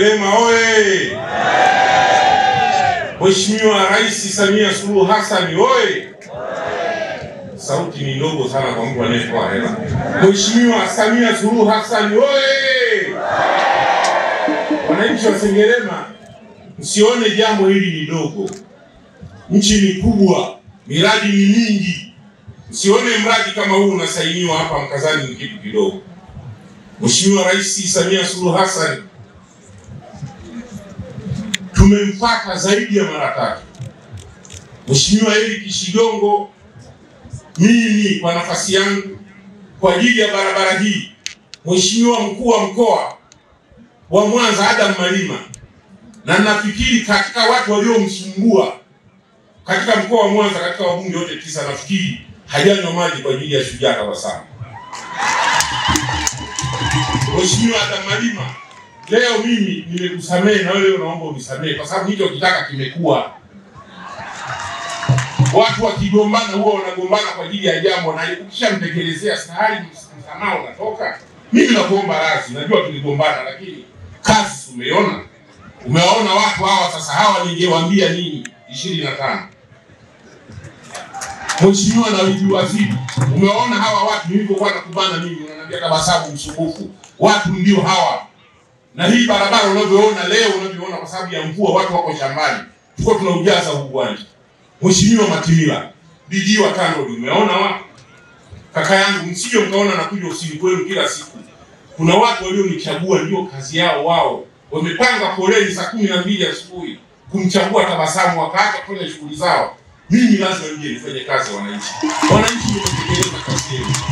Ema oye! Mheshimiwa Rais Samia Suluhu Hassan oye! Sauti ni ndogo sana kwa mtu anayetoa hela. Mheshimiwa Samia Suluhu Hassan oye! Wananchi wa Sengerema, msione jambo hili ni dogo. Nchi ni kubwa, miradi ni mingi. Msione mradi kama huu unasainiwa hapa mkazani ni kitu kidogo. Mheshimiwa Rais Samia Suluhu Hassan tumempata zaidi ya mara tatu. Mheshimiwa Eric Shigongo, mimi kwa nafasi yangu kwa ajili ya barabara hii, Mheshimiwa mkuu wa mkoa wa Mwanza Adam Malima, na nafikiri katika watu waliomsumbua katika mkoa wa Mwanza, katika wabunge wote tisa, nafikiri hajanywa maji kwa ajili ya shujaa Kabasana. Mheshimiwa Adam Malima, leo mimi nimekusamehe na wewe naomba unisamehe kwa sababu hicho kitaka kimekuwa. Watu wakigombana huwa wanagombana kwa ajili ya jambo, na ukishamtekelezea sahali msamaha unatoka. Mimi nakuomba radhi, najua tuligombana, lakini kazi umeona, umewaona watu hawa. Sasa hawa ningewaambia nini? ishirini na tano Mheshimiwa Naibu Waziri, umewaona hawa watu nilivyokuwa nakubana mimi, unaniambia Tabasamu msumbufu. Watu ndio hawa na hii barabara unavyoona leo, unavyoona kwa sababu ya mvua, watu wako shambani, tuko tunaujaza huu uwanja. Mheshimiwa Matimila, bidii wa umeona watu kaka yangu, msije mkaona nakuja ofisini kwenu kila siku. Kuna watu walionichagua, ndio kazi yao wao, wamepanga foleni saa kumi na mbili asubuhi kumchagua Tabasamu, wakaacha kufanya shughuli zao. Mimi lazima nije nifanye kazi wananchi. Wananchi ndio kazi yenu.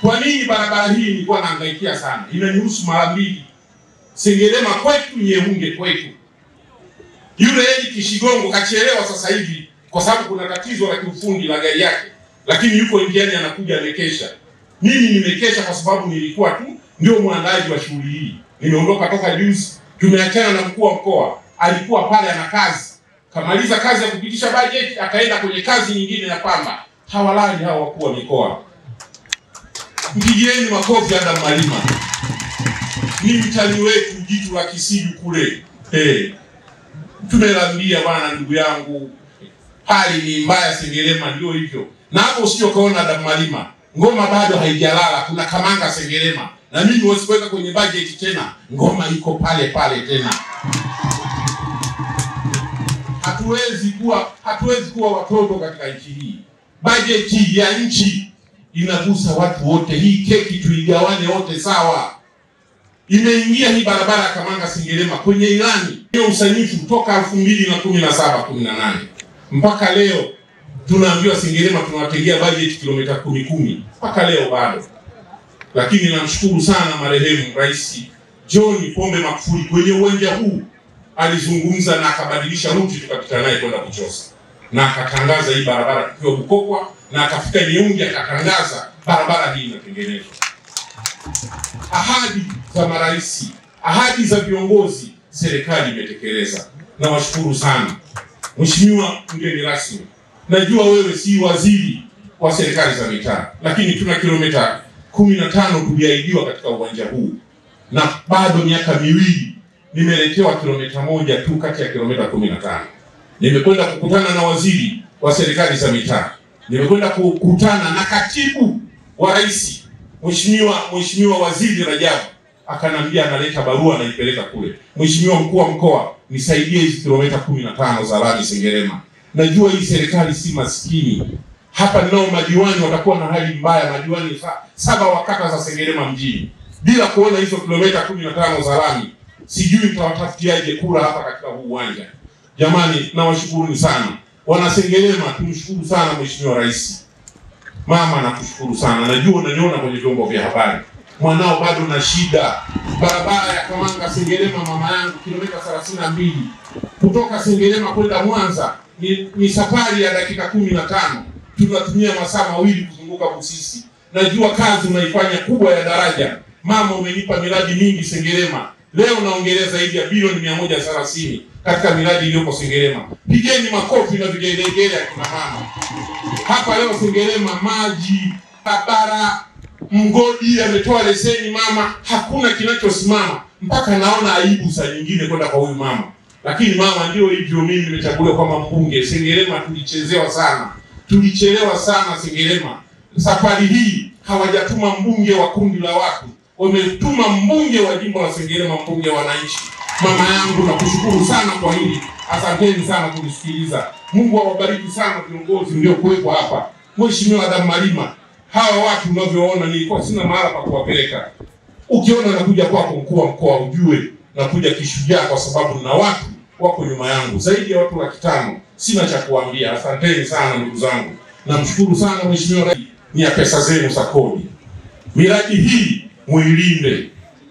Kwa nini barabara hii nilikuwa nahangaikia sana? Inanihusu mara mbili, Sengerema kwetu, Nyehunge kwetu. Yule Eli Kishigongo kachelewa sasa hivi kwa sababu kuna tatizo la kiufundi la gari yake, lakini yuko njiani anakuja amekesha. Mimi nimekesha kwa sababu nilikuwa tu ndio mwandaji wa shughuli hii. Nimeondoka toka juzi, tumeachana na mkuu wa mkoa, alikuwa pale ana kazi, kamaliza kazi ya kupitisha bajeti, akaenda kwenye kazi nyingine ya pamba. Hawalali hawa wakuu wa mikoa. Mpigieni makofi Adam Malima, ni mtani wetu, jitu la Kisiju kule. Hey, tumelambia bwana, ndugu yangu, hali ni mbaya Sengerema, ndio hivyo. Na hapo usije ukaona Adam Malima, ngoma bado haijalala, kuna kamanga Sengerema, na mimi wasiweka kwenye bajeti tena, ngoma iko pale pale tena. Hatuwezi kuwa hatuwezi kuwa watoto katika nchi hii. Bajeti ya nchi inagusa watu wote. Hii keki tuigawane wote sawa. Imeingia hii barabara ya Kamanga Sengerema kwenye ilani hiyo usanifu toka elfu mbili na kumi na saba kumi na nane mpaka leo tunaambiwa Sengerema tunawatengea bajeti kilomita kumi kumi mpaka leo bado. Lakini namshukuru sana marehemu Rais John Pombe Magufuli kwenye uwanja huu alizungumza na akabadilisha ruti, tukapita naye kwenda Buchosa na akatangaza hii barabara tukiwa Bukokwa na akafika Nyehunge akatangaza barabara hii inatengenezwa. Ahadi za marais, ahadi za viongozi, serikali imetekeleza. Nawashukuru sana. Mheshimiwa mgeni rasmi, najua wewe si waziri wa serikali za mitaa, lakini tuna kilomita kumi na tano tuliahidiwa katika uwanja huu, na bado miaka miwili nimeletewa kilomita moja tu kati ya kilomita kumi na tano. Nimekwenda kukutana na waziri wa serikali za mitaa nimekwenda kukutana na katibu wa rais Mheshimiwa Mheshimiwa Waziri Rajabu akanambia analeta barua anaipeleka kule. Mheshimiwa mkuu wa mkoa, nisaidie hizi kilomita kumi na tano za lami Sengerema. Najua hii serikali si maskini. Hapa ninao madiwani watakuwa na hali mbaya, madiwani sa, saba wa kata za Sengerema mjini bila kuona hizo kilomita kumi na tano za lami. Sijui nitawatafutiaje kura hapa katika huu uwanja. Jamani, nawashukuruni sana. Wanasengerema, tumshukuru sana Mheshimiwa Rais. Mama, nakushukuru sana, najua unaniona kwenye vyombo vya habari. Mwanao bado na shida. Barabara ya Kamanga Sengerema, mama yangu, kilomita thelathini na mbili kutoka Sengerema kwenda Mwanza ni, ni safari ya dakika kumi na tano tunatumia masaa mawili kuzunguka Busisi. Najua kazi unaifanya kubwa ya daraja. Mama, umenipa miradi mingi Sengerema. Leo naongelea zaidi ya bilioni mia moja thelathini katika miradi iliyoko Sengerema. Pigeni makofi na vigelegele akina mama. Hapa leo Sengerema, maji, barabara, mgodi ametoa leseni mama, hakuna kinachosimama. mpaka naona aibu saa nyingine kwenda kwa huyu mama, lakini mama, ndio hivyo, mimi nimechaguliwa kama mbunge. Sengerema tulichezewa sana, tulichelewa sana Sengerema. Safari hii hawajatuma mbunge wa kundi la watu, wametuma mbunge wa jimbo la Sengerema, mbunge wa wananchi. Mama yangu, nakushukuru sana kwa hili, asanteni sana kunisikiliza. Mungu awabariki sana viongozi mliokuwepo hapa. Mheshimiwa Adam hawa watu unavyoona, nilikuwa sina mahala pa kuwapeleka. Ukiona nakuja kwako mkuu wa mkoa, ujue nakuja kishujaa, kwa sababu na watu wako nyuma yangu, zaidi ya watu laki tano. Sina cha kuambia. Asanteni sana ndugu zangu, namshukuru sana Mheshimiwa. Ni ya pesa zenu za kodi. Miradi hii mwilinde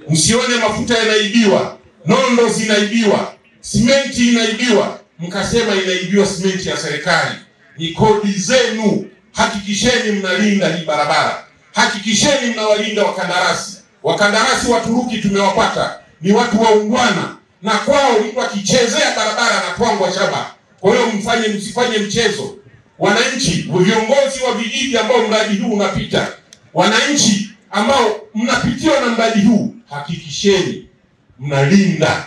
msione mafuta yanaibiwa, nondo zinaibiwa, simenti inaibiwa, mkasema inaibiwa simenti ya serikali. Ni kodi zenu. Hakikisheni mnalinda hii barabara, hakikisheni mnawalinda wakandarasi. Wakandarasi Waturuki tumewapata, ni watu waungwana, na kwao mtu akichezea barabara na twangwa shaba. Kwa hiyo mfanye, msifanye mchezo. Wananchi, viongozi wa vijiji ambao mradi huu unapita, wananchi ambao mnapitiwa na mradi huu, hakikisheni mnalinda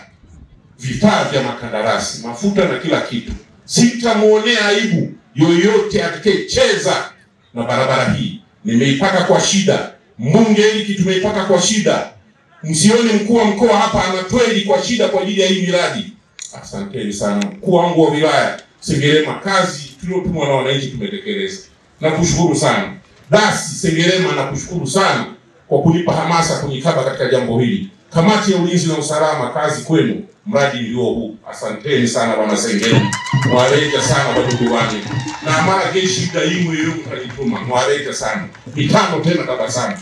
vifaa vya makandarasi, mafuta na kila kitu. Sitamwonea aibu yoyote atakayecheza na barabara hii. Nimeipaka kwa shida, mbunge hiki tumeipaka kwa shida. Msione mkuu wa mkoa hapa anatweli kwa shida kwa ajili ya hii miradi. Asanteni sana, mkuu wangu wa wilaya Sengerema, kazi tuliotumwa na wananchi tumetekeleza. Nakushukuru sana dasi Sengerema, nakushukuru sana kwa kunipa hamasa kunikaba katika jambo hili. Kamati ya ulinzi na usalama, kazi kwenu, mradi ndio huu. Asanteni sana bwana Sengeli, mwaleta sana wake. Na mara jeshi daimu yeyo mkanituma, mwaleta sana. Mitano tena tabasamu